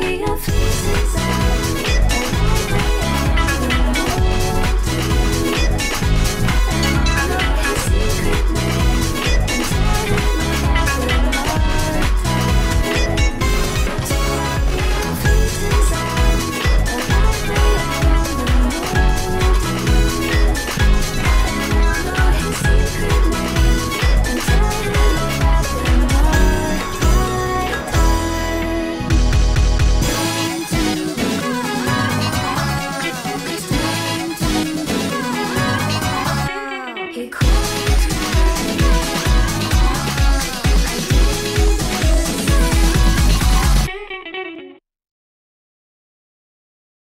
sea of faces.